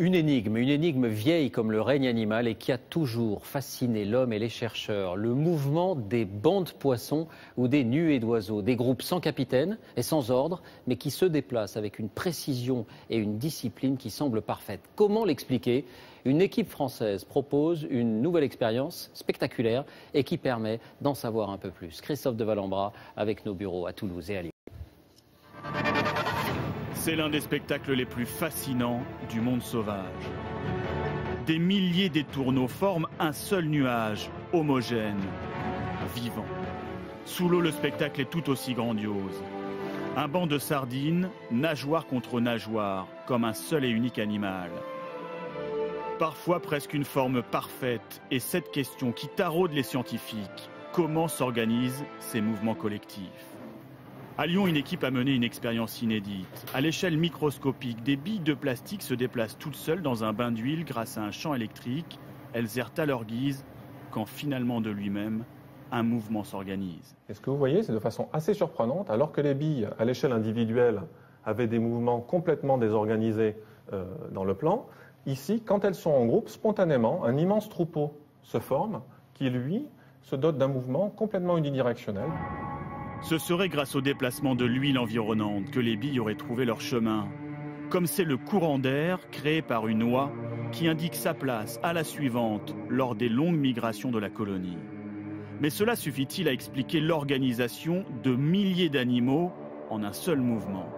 Une énigme, une énigme vieille comme le règne animal et qui a toujours fasciné l'homme et les chercheurs. Le mouvement des bandes poissons ou des nuées d'oiseaux. Des groupes sans capitaine et sans ordre, mais qui se déplacent avec une précision et une discipline qui semblent parfaites. Comment l'expliquer? Une équipe française propose une nouvelle expérience spectaculaire et qui permet d'en savoir un peu plus. Christophe de Valambra avec nos bureaux à Toulouse et à Lyon. C'est l'un des spectacles les plus fascinants du monde sauvage. Des milliers d'étourneaux forment un seul nuage, homogène, vivant. Sous l'eau, le spectacle est tout aussi grandiose. Un banc de sardines, nageoire contre nageoire, comme un seul et unique animal. Parfois presque une forme parfaite, et cette question qui taraude les scientifiques, comment s'organisent ces mouvements collectifs? À Lyon, une équipe a mené une expérience inédite. À l'échelle microscopique, des billes de plastique se déplacent toutes seules dans un bain d'huile grâce à un champ électrique. Elles errent à leur guise quand finalement de lui-même, un mouvement s'organise. Et ce que vous voyez, c'est de façon assez surprenante, alors que les billes, à l'échelle individuelle, avaient des mouvements complètement désorganisés euh, dans le plan, ici, quand elles sont en groupe, spontanément, un immense troupeau se forme qui, lui, se dote d'un mouvement complètement unidirectionnel. Ce serait grâce au déplacement de l'huile environnante que les billes auraient trouvé leur chemin. Comme c'est le courant d'air créé par une oie qui indique sa place à la suivante lors des longues migrations de la colonie. Mais cela suffit-il à expliquer l'organisation de milliers d'animaux en un seul mouvement?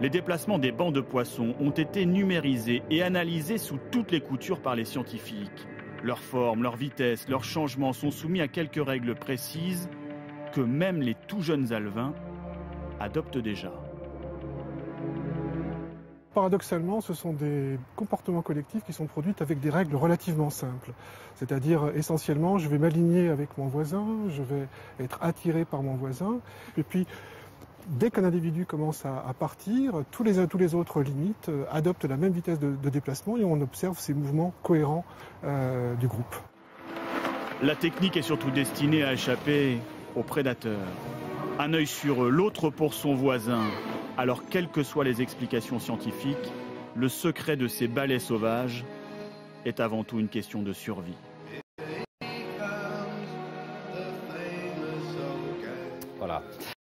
Les déplacements des bancs de poissons ont été numérisés et analysés sous toutes les coutures par les scientifiques. Leur forme, leur vitesse, leurs changements sont soumis à quelques règles précises que même les tout jeunes alvins adoptent déjà. Paradoxalement, ce sont des comportements collectifs qui sont produits avec des règles relativement simples. C'est-à-dire, essentiellement, je vais m'aligner avec mon voisin, je vais être attiré par mon voisin, et puis, dès qu'un individu commence à, partir, tous les, tous les autres limites euh, adoptent la même vitesse de, déplacement et on observe ces mouvements cohérents euh, du groupe. La technique est surtout destinée à échapper aux prédateurs. Un œil sur eux, l'autre pour son voisin. Alors, quelles que soient les explications scientifiques, le secret de ces balais sauvages est avant tout une question de survie. Voilà.